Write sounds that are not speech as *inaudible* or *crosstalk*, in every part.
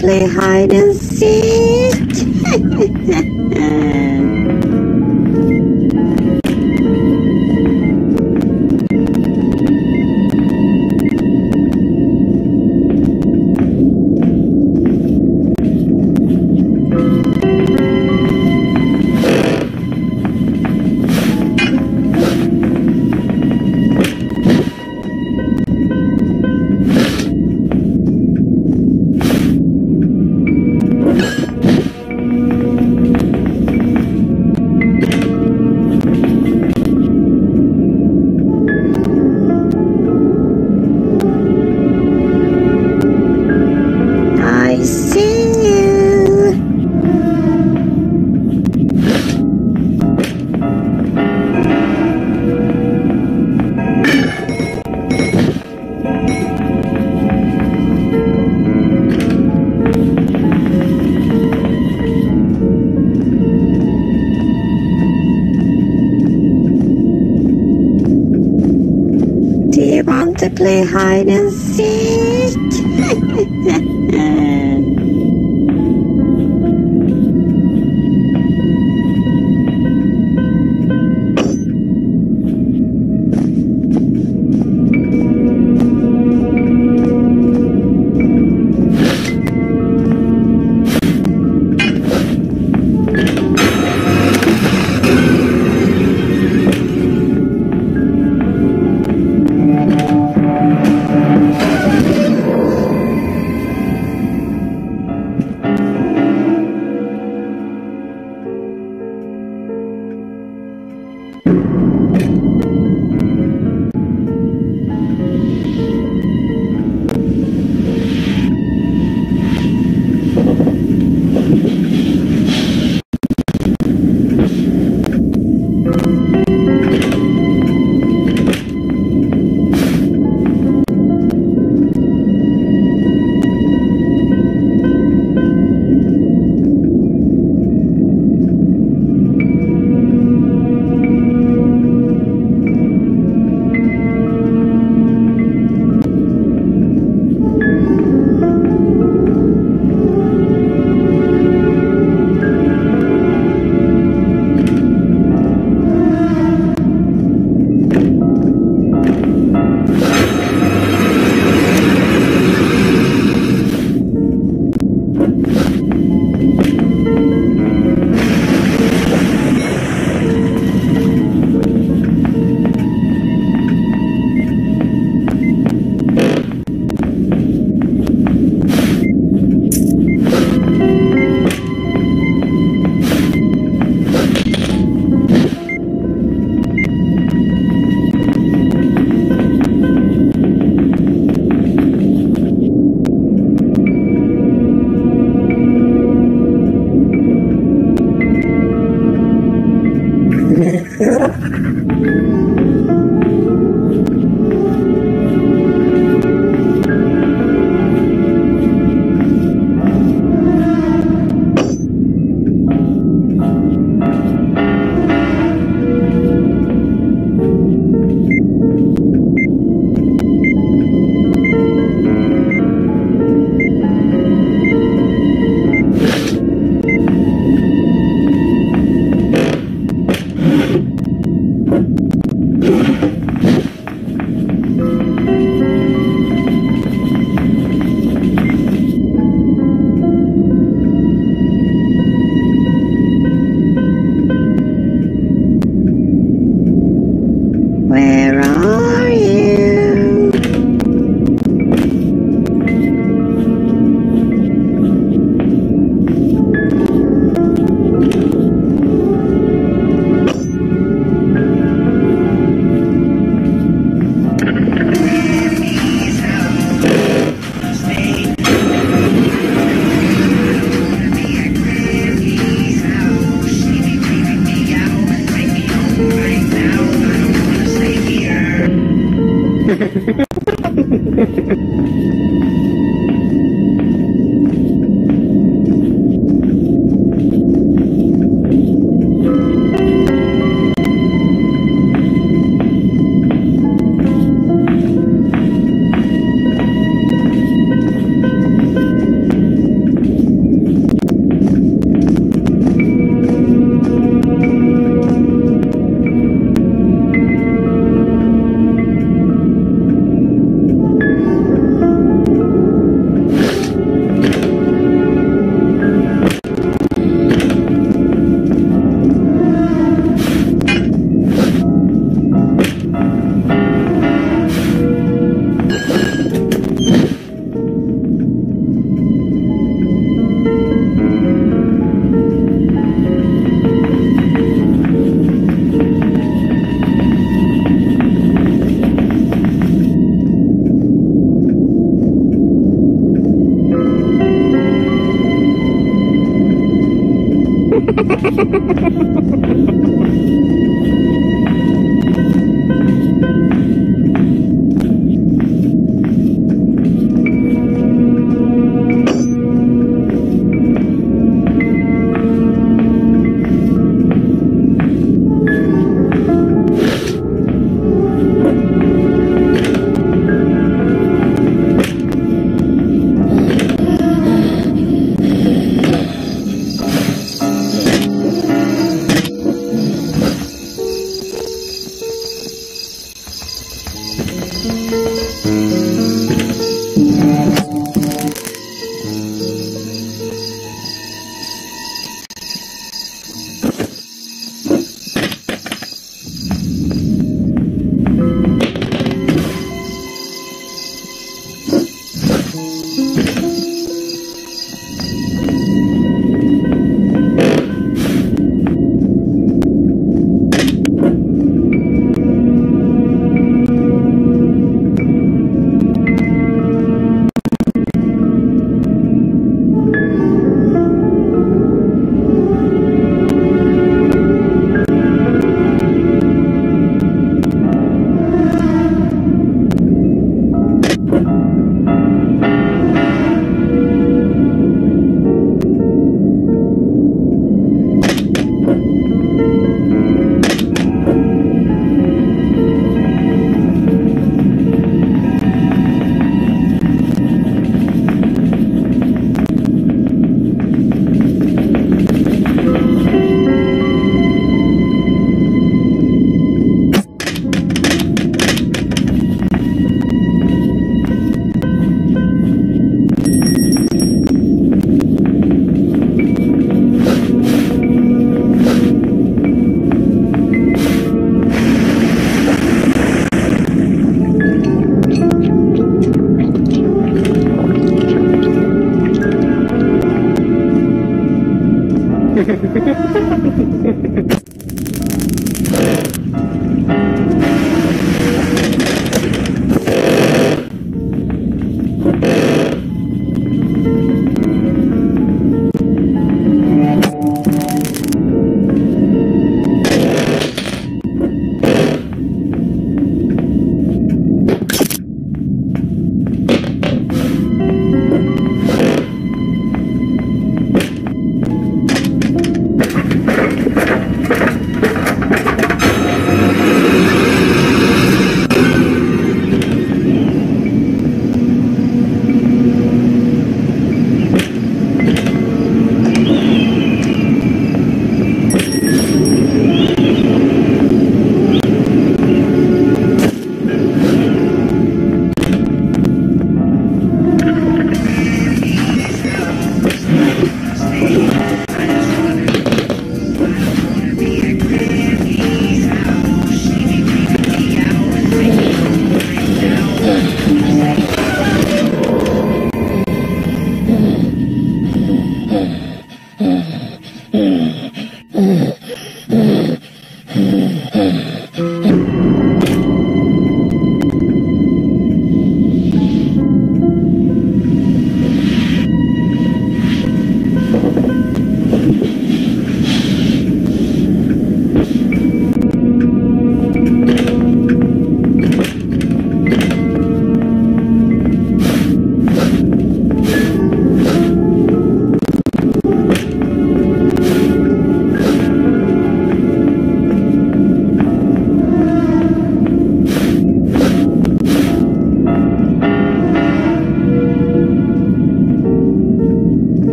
play hide and seek? *laughs*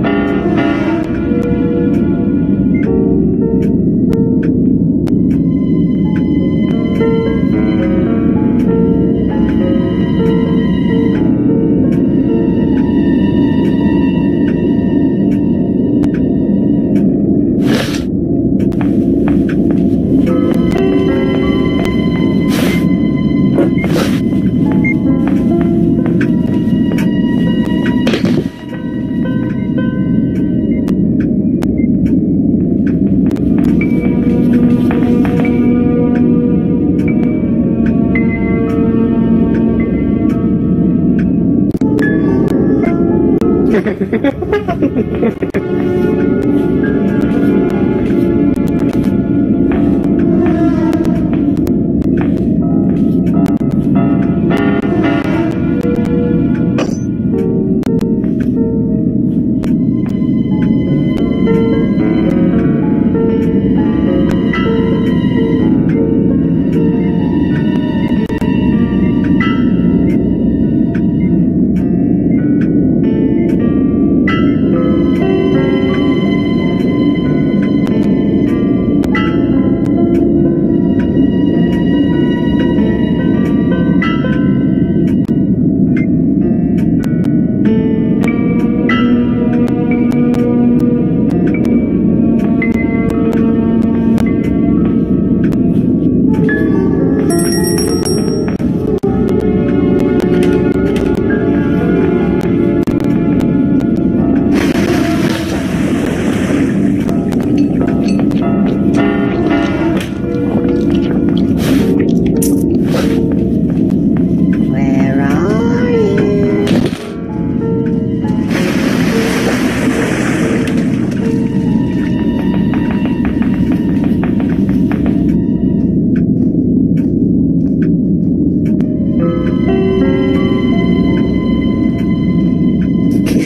Where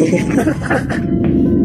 ハハハハ!